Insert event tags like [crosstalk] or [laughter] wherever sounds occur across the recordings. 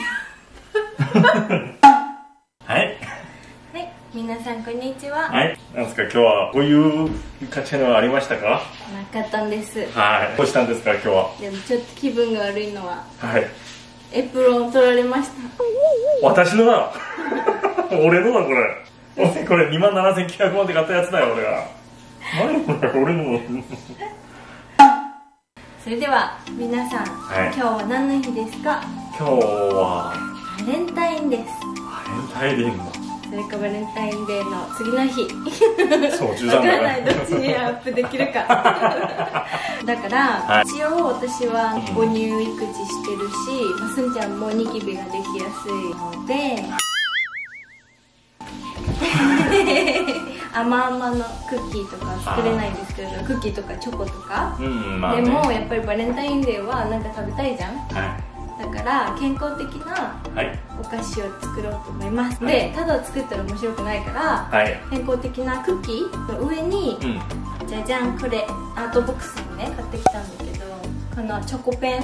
はい。はい。皆さんこんにちは、はい。なんですか今日はこういう価値のありましたか？なかったんです。はい。どうしたんですか今日は？でもちょっと気分が悪いのははい。エプロンを取られました。私のだ？[laughs] 俺のだこれ。俺これ2万7900万で買ったやつだよ俺が。何これ俺の。それでは皆さん、はい。今日は何の日ですか？今日は。バレンタインですバレンタインデーだそれかバレンタインデーの次の日。そう13わから。だない。どっちにアップできるか。[laughs] だから、はい。一応私は母乳育児してるし、まあ、すんちゃんもニキビができやすいので。[laughs] 甘々のクッキーとか作れないんですけどクッキーとかチョコとか、うんまあ、ね、でもやっぱりバレンタインデーはなんか食べたいじゃん。はだから健康的なお菓子を作ろうと思います、はい。でただ作ったら面白くないからはい。健康的なクッキーの上にうん。じゃじゃんこれアートボックスをね買ってきたんだけどこのチョコペン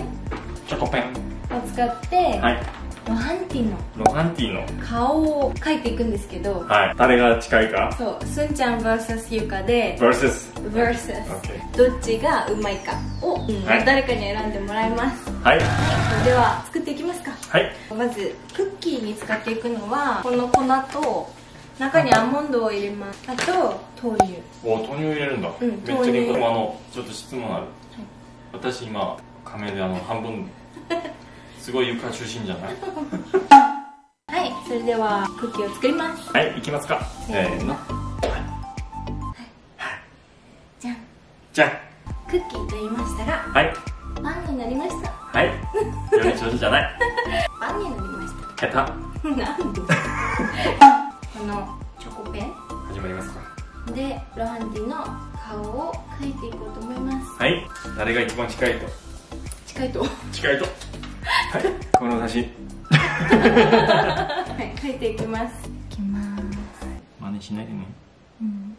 チョコペン。を使って、はい。ロハンティのロハンティの顔を描いていくんですけどはい。誰が近いか？そうすんちゃん VS ゆかで versus VS OK どっちがうまいかを、うんはい。誰かに選んでもらいますはい。では作っていきますか。はい。まずクッキーに使っていくのはこの粉と中にアーモンドを入れます。あと豆乳。お豆乳入れるんだ、うんめっちゃ豆乳健康あのちょっと質問ある、私今仮面であの半分 [laughs] すごい床中心じゃない？[laughs] はいそれではクッキーを作ります。はい行きますか。せーの。じゃん。じゃクッキーと言いましたらあはいパンになりました。はい。より上手じゃない。パンになりましやったたなんで？このチョコペン？始まりますか。でロハンティの顔を描いていこうと思います。はい。誰が一番近いと？近いと？は近いと。はい。この写真 [laughs] い描いていきます。いきます。真似しないでね。うん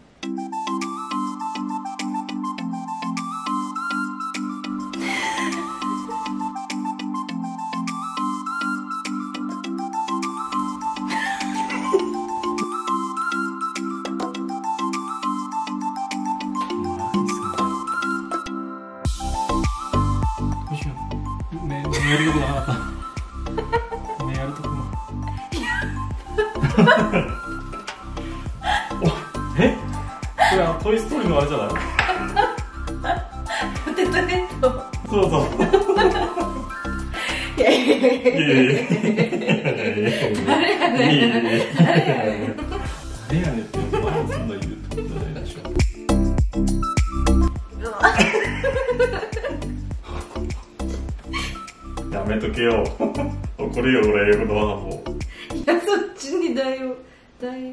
りなかった。[laughs] ねやるとこも。[laughs] え？これはトイ・ストーリーのあれじゃないポテトヘッドそうそう。いやいやいやいやいややねんややな言うってことじゃないやめとけよ。[laughs] 怒るよ俺このはも。ういやそっちにだよ。だよ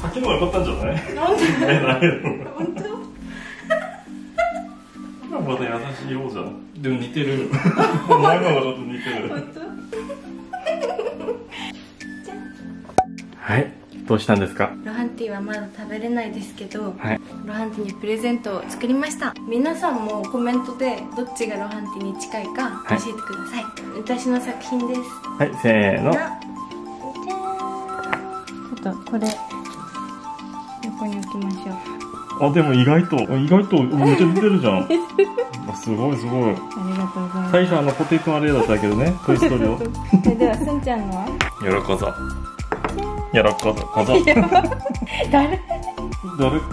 先の良かったんじゃない？なんで？[laughs] 本当？まだ優しいようじゃん。でも似てる。お前の方がちょっと似てる。本当？[laughs] はいどうしたんですか？ロハンティはまだ食べれないですけどはい。ロハンティにプレゼントを作りました。皆さんもコメントでどっちがロハンティに近いか教はい。えてください、私の作品です。はいせーの。ちょっとこれ横に置きましょう。あでも意外と意外とめっちゃ似てるじゃん。[laughs] あすごいすごい。ありがとうございます。最初あのポテトあれだったけどねトイ・ストーリーをそれではすんちゃんのは喜こぞ喜こぞ。こぞ誰？誰って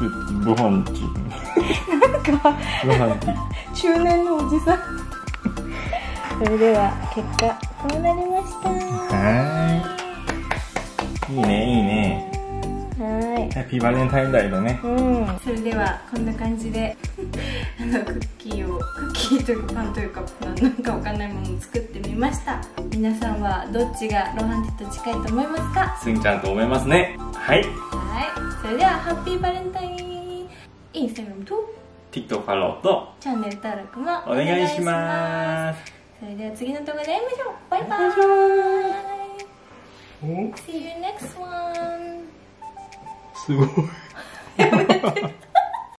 ご飯ティかご飯ティ中年のおじさん。それでは結果こうなりました。はーい。いいねいいね。はハッピーバレンタインデーだね。いうん。それではこんな感じで [laughs] あのクッキーをクッキーというかパンというかななんかわかんないものを作ってみました。皆さんはどっちがロハンティと近いと思いますか？すんちゃんと思いますね。はい。はい。それではハッピーバレンタインインスタグラムと TikTok フォローとチャンネル登録もお願いします。それでは次の動画で会いましょう。バイバイ。お See you next one すごい。やめて